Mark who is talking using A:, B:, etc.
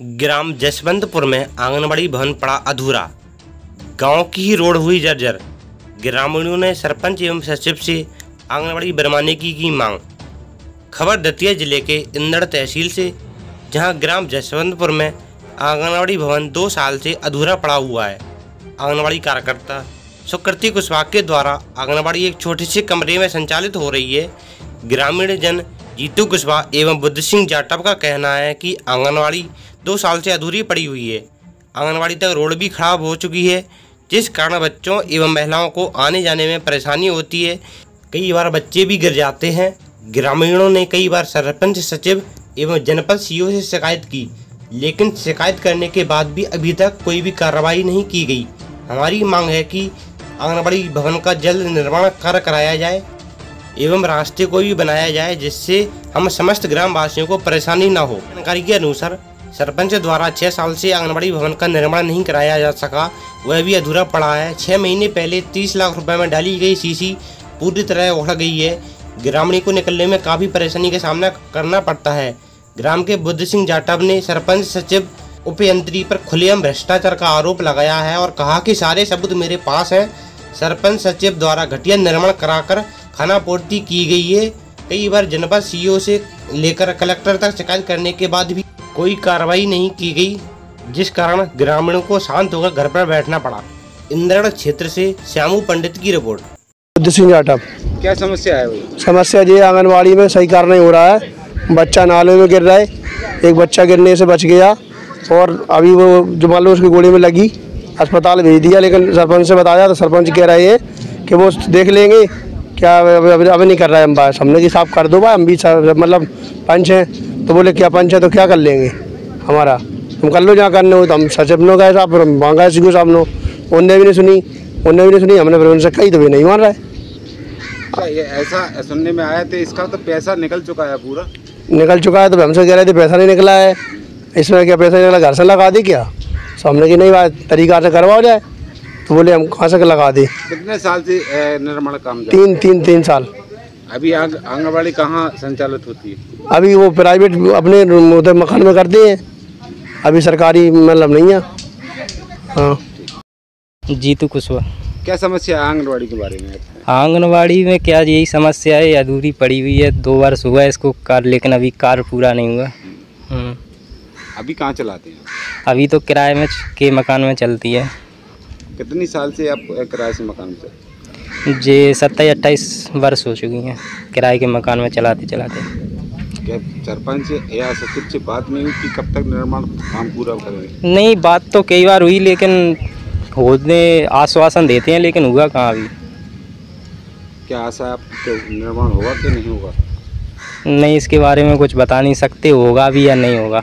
A: ग्राम जसवंतपुर में आंगनबाड़ी भवन पड़ा अधूरा। गाँव की ही रोड हुई जर्जर। ग्रामीणों ने सरपंच एवं सचिव से आंगनबाड़ी बनवाने की की मांग। खबर दतिया ज़िले के इंदड़ तहसील से, जहाँ ग्राम जसवंतपुर में आंगनबाड़ी भवन दो साल से अधूरा पड़ा हुआ है। आंगनबाड़ी कार्यकर्ता सुकृति कुशवाहा के द्वारा आंगनबाड़ी एक छोटे से कमरे में संचालित हो रही है। ग्रामीण जन जीतू कुशवाहा एवं बुद्ध सिंह जाटव का कहना है कि आंगनबाड़ी दो साल से अधूरी पड़ी हुई है। आंगनबाड़ी तक रोड भी खराब हो चुकी है, जिस कारण बच्चों एवं महिलाओं को आने जाने में परेशानी होती है। कई बार बच्चे भी गिर जाते हैं। ग्रामीणों ने कई बार सरपंच, सचिव एवं जनपद सीओ से शिकायत की, लेकिन शिकायत करने के बाद भी अभी तक कोई भी कार्रवाई नहीं की गई। हमारी मांग है कि आंगनबाड़ी भवन का जल्द निर्माण कार्य कराया जाए। एवं रास्ते को भी बनाया जाए जिससे हम समस्त ग्रामवासियों को परेशानी न हो। जानकारी के अनुसार, सरपंच द्वारा छः साल से आंगनबाड़ी भवन का निर्माण नहीं कराया जा सका। वह भी अधूरा पड़ा है। छः महीने पहले तीस लाख रुपए में डाली गई सीसी पूरी तरह उड़ गई है। ग्रामीण को निकलने में काफ़ी परेशानी का सामना करना पड़ता है। ग्राम के बुद्ध सिंह जाटव ने सरपंच सचिव, उपयंत्री पर खुलेआम भ्रष्टाचार का आरोप लगाया है और कहा कि सारे सबूत मेरे पास हैं। सरपंच सचिव द्वारा घटिया निर्माण कराकर खाना पूर्ति की गई है। कई बार जनपद सीईओ से लेकर कलेक्टर तक शिकायत करने के बाद भी कोई कार्रवाई नहीं की गई जिस कारण ग्रामीणों को शांत होकर घर पर बैठना पड़ा। इंद्रगढ़ क्षेत्र से श्यामू पंडित की रिपोर्ट।
B: सिंह जाटव।
C: क्या समस्या है भाई
B: समस्या ये आंगनबाड़ी में सही कार्य नहीं हो रहा है। बच्चा नाले में गिर रहा है। एक बच्चा गिरने से बच गया और अभी वो जो मान लो उसकी गोली में लगी। अस्पताल भेज दिया लेकिन सरपंच से बताया तो सरपंच कह रहे हैं कि वो देख लेंगे। क्या अब अब नहीं कर रहा है हम बात हमने कि साफ़ कर दो भाई हम भी मतलब पंच हैं तो बोले क्या पंच है तो क्या कर लेंगे हमारा? तुम कर लो जहाँ करने हो तो हम सचिव गए साहब मांगा है सीखो साहब नो उनने भी नहीं सुनी उनने भी नहीं सुनी हमने फिर उनसे कही तो भी नहीं मान रहा है।
C: अच्छा ये ऐसा सुनने में आया तो इसका तो पैसा निकल चुका है पूरा।
B: निकल चुका है तो हमसे कह रहे थे पैसा नहीं निकला है। इसमें क्या पैसा निकला घर से लगा दी क्या? तो हमने कि नहीं बात तरीका से करवाओ जाए। तो बोले हम कहाँ से लगा दी?
C: कितने साल से निर्माण काम
B: तीन तीन तीन साल।
C: अभी आंगनबाड़ी कहाँ संचालित होती है?
B: अभी वो प्राइवेट अपने उधर मकान में करते हैं। अभी सरकारी मतलब नहीं है। हाँ।
D: जीतू कुशवाहा
C: क्या समस्या है आंगनबाड़ी के बारे में?
D: आंगनबाड़ी में क्या यही समस्या है? अधूरी पड़ी हुई है। दो वर्ष हुआ है इसको कार लेकिन अभी कार पूरा नहीं हुआ। हम्म,
C: अभी कहाँ चलाते हैं?
D: अभी तो किराए में के मकान में चलती है।
C: कितनी साल से आप किराए से मकान में
D: जे सत्ताईस अट्ठाईस वर्ष हो चुकी हैं। किराए के मकान में चलाते चलाते।
C: क्या सरपंच या सचिव से बात नहीं हुई कि कब तक निर्माण काम पूरा करेंगे?
D: नहीं बात तो कई बार हुई लेकिन होने आश्वासन देते हैं लेकिन हुआ कहाँ अभी?
C: क्या आशा है आपको निर्माण होगा कि नहीं होगा?
D: नहीं इसके बारे में कुछ बता नहीं सकते होगा भी या नहीं होगा।